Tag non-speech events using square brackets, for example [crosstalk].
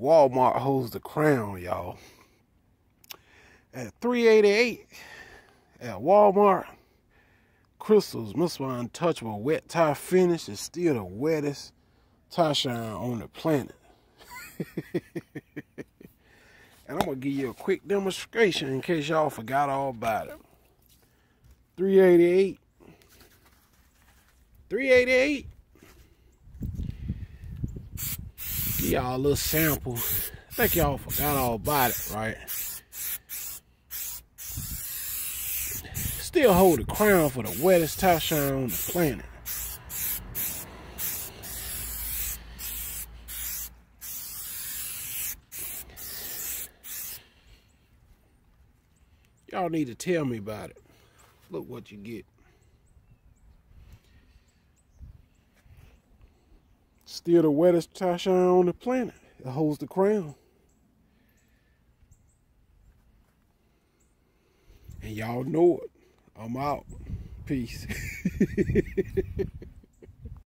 Walmart holds the crown, y'all. At 388 at Walmart, Crystal's Mr. Untouchable Wet Tie Finish is still the wettest tie shine on the planet. [laughs] and I'm going to give you a quick demonstration in case y'all forgot all about it. 388. 388. Give y'all a little sample. I think y'all forgot all about it, right? Still hold the crown for the wettest tie shine on the planet. Y'all need to tell me about it. Look what you get. Still the wettest shine on the planet. It holds the crown. And y'all know it. I'm out. Peace. [laughs]